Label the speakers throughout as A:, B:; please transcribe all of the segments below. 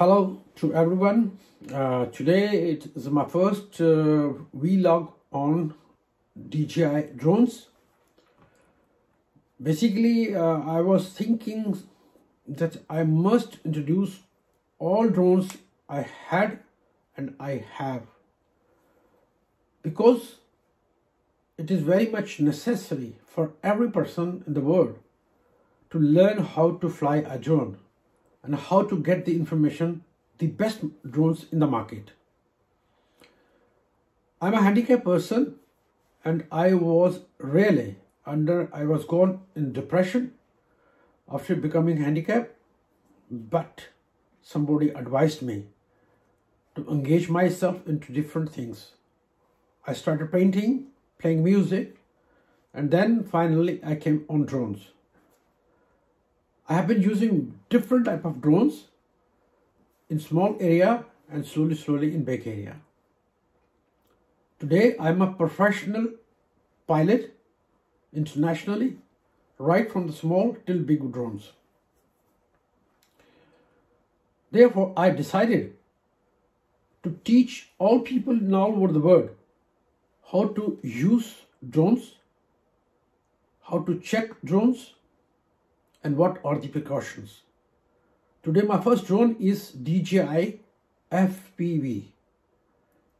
A: Hello to everyone. Uh, today it is my first uh, vlog on DJI drones. Basically, uh, I was thinking that I must introduce all drones I had and I have because it is very much necessary for every person in the world to learn how to fly a drone and how to get the information, the best drones in the market. I'm a handicapped person and I was really under, I was gone in depression after becoming handicapped, but somebody advised me to engage myself into different things. I started painting, playing music, and then finally I came on drones. I have been using different type of drones in small area and slowly, slowly in big area. Today, I'm a professional pilot internationally, right from the small till big drones. Therefore, I decided to teach all people in all over the world how to use drones, how to check drones, and what are the precautions. Today my first drone is DJI FPV.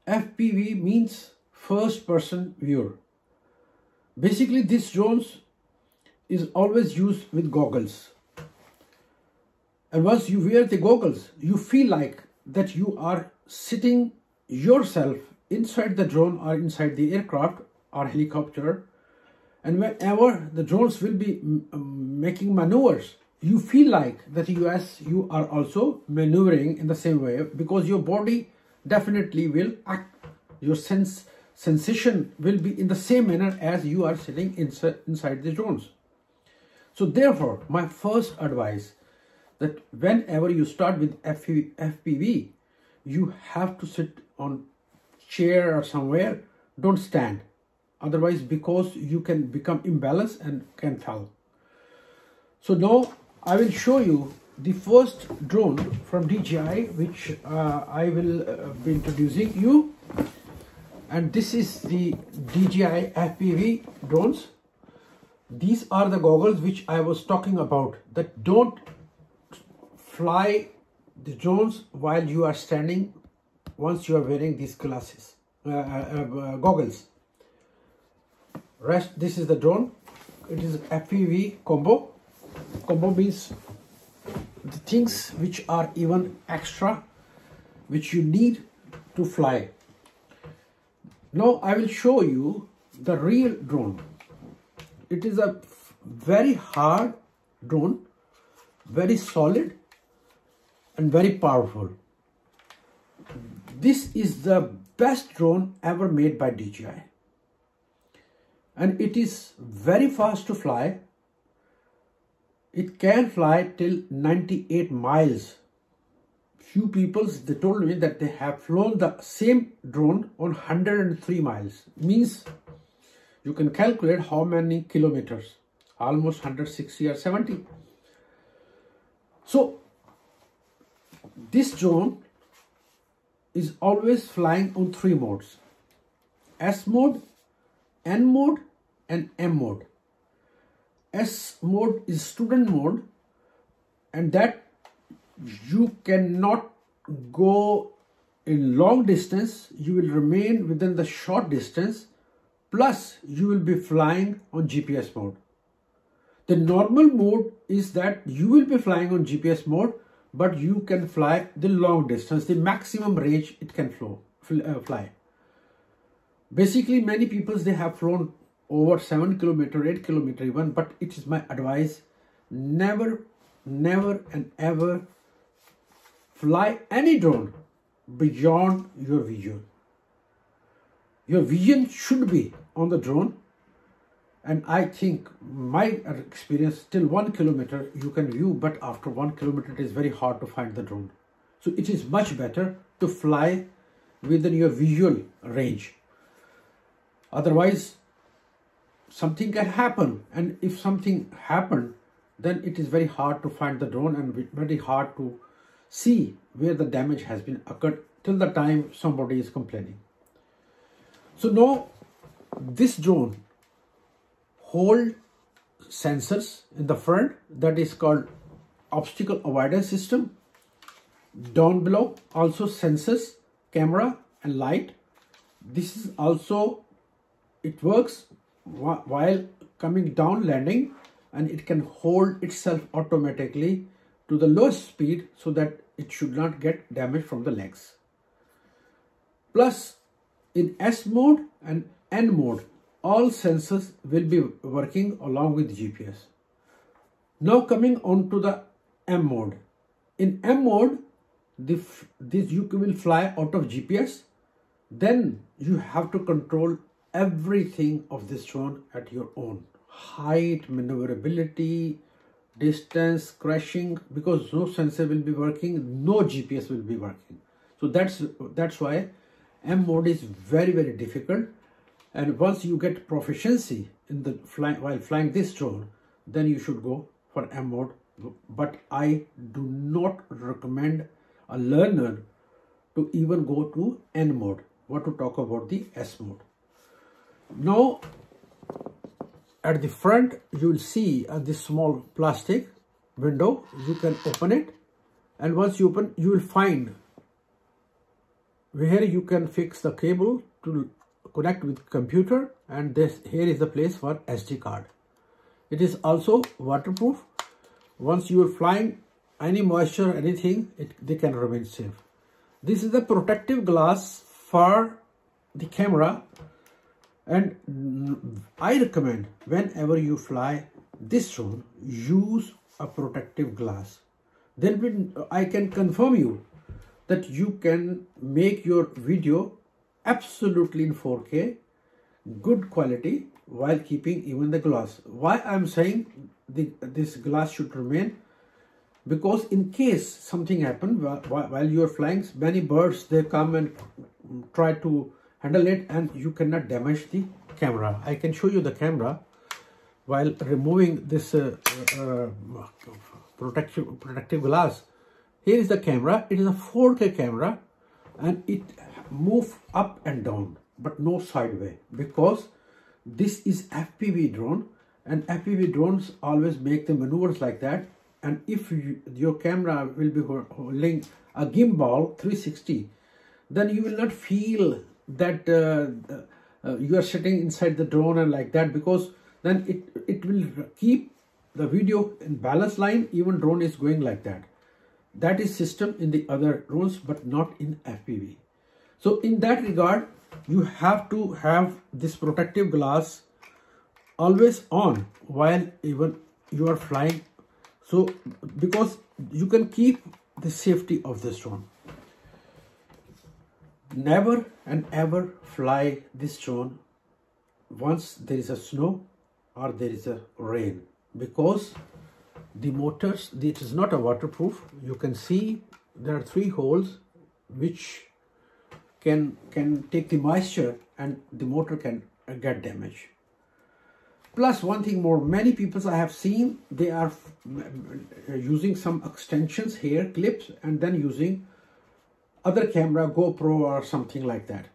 A: FPV means first person viewer. Basically this drones is always used with goggles. And once you wear the goggles, you feel like that you are sitting yourself inside the drone or inside the aircraft or helicopter and whenever the drones will be um, making maneuvers, you feel like that you as you are also maneuvering in the same way because your body definitely will act. Your sense sensation will be in the same manner as you are sitting inside, inside the drones. So therefore, my first advice that whenever you start with FPV, you have to sit on chair or somewhere. Don't stand otherwise because you can become imbalanced and can fall. So now I will show you the first drone from DJI which uh, I will uh, be introducing you and this is the DJI FPV drones. These are the goggles which I was talking about that don't fly the drones while you are standing once you are wearing these glasses, uh, uh, uh goggles rest this is the drone. It is FPV combo. Combo means the things which are even extra which you need to fly. Now I will show you the real drone. It is a very hard drone very solid and very powerful. This is the best drone ever made by DJI and it is very fast to fly. It can fly till 98 miles. Few people they told me that they have flown the same drone on 103 miles. Means you can calculate how many kilometers. Almost 160 or 70. So this drone is always flying on three modes. S mode, N mode and M mode. S mode is student mode and that you cannot go in long distance, you will remain within the short distance plus you will be flying on GPS mode. The normal mode is that you will be flying on GPS mode but you can fly the long distance, the maximum range it can flow, uh, fly. Basically, many people, they have flown over 7 kilometer 8 kilometer even but it is my advice never never and ever fly any drone beyond your vision. Your vision should be on the drone and I think my experience till one kilometer you can view but after one kilometer it is very hard to find the drone. So it is much better to fly within your visual range. Otherwise something can happen and if something happened then it is very hard to find the drone and very hard to see where the damage has been occurred till the time somebody is complaining. So now this drone hold sensors in the front that is called obstacle avoidance system. Down below also sensors, camera and light. This is also, it works while coming down landing and it can hold itself automatically to the lowest speed so that it should not get damage from the legs. Plus in S mode and N mode, all sensors will be working along with GPS. Now coming on to the M mode. In M mode, this, this you will fly out of GPS. Then you have to control everything of this drone at your own. Height, maneuverability, distance, crashing, because no sensor will be working, no GPS will be working. So that's that's why M mode is very, very difficult. And once you get proficiency in the fly, while flying this drone, then you should go for M mode. But I do not recommend a learner to even go to N mode. What to talk about the S mode. Now, at the front, you will see uh, this small plastic window. You can open it. And once you open, you will find where you can fix the cable to connect with computer and this here is the place for SD card. It is also waterproof. Once you are flying any moisture, anything, it, they can remain safe. This is the protective glass for the camera and I recommend whenever you fly this drone, use a protective glass. Then uh, I can confirm you that you can make your video absolutely in 4K, good quality while keeping even the glass. Why I'm saying the, this glass should remain because in case something happened while, while you're flying, many birds, they come and try to handle it and you cannot damage the camera. I can show you the camera while removing this uh, uh, protective, protective glass here is the camera. It is a 4K camera and it move up and down but no sideway because this is FPV drone and FPV drones always make the maneuvers like that and if you, your camera will be holding a gimbal 360 then you will not feel that uh, uh, you are sitting inside the drone and like that because then it it will keep the video in balance line even drone is going like that that is system in the other drones, but not in FPV. So in that regard, you have to have this protective glass always on while even you are flying. So because you can keep the safety of this drone. Never and ever fly this drone once there is a snow or there is a rain. Because the motors it is not a waterproof. You can see there are three holes which can can take the moisture and the motor can get damaged. Plus one thing more. Many people i have seen they are using some extensions here clips and then using other camera gopro or something like that.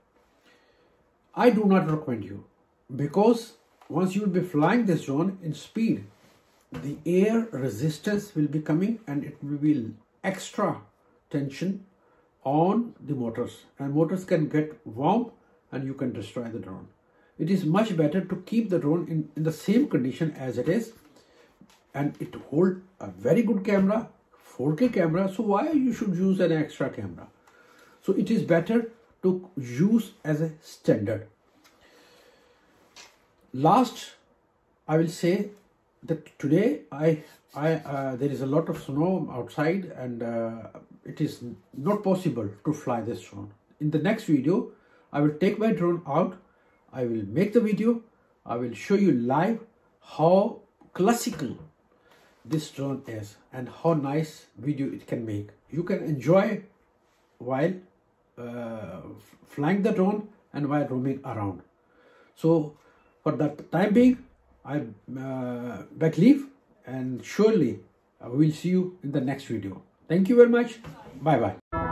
A: I do not recommend you because once you will be flying this drone in speed the air resistance will be coming and it will be extra tension on the motors. And motors can get warm and you can destroy the drone. It is much better to keep the drone in, in the same condition as it is and it hold a very good camera 4k camera. So why you should use an extra camera so it is better to use as a standard last i will say that today I, I uh, there is a lot of snow outside and uh, it is not possible to fly this drone. In the next video, I will take my drone out. I will make the video. I will show you live how classical this drone is and how nice video it can make. You can enjoy while uh, flying the drone and while roaming around. So for that time being, I uh, back leave and surely I will see you in the next video. Thank you very much. Bye bye.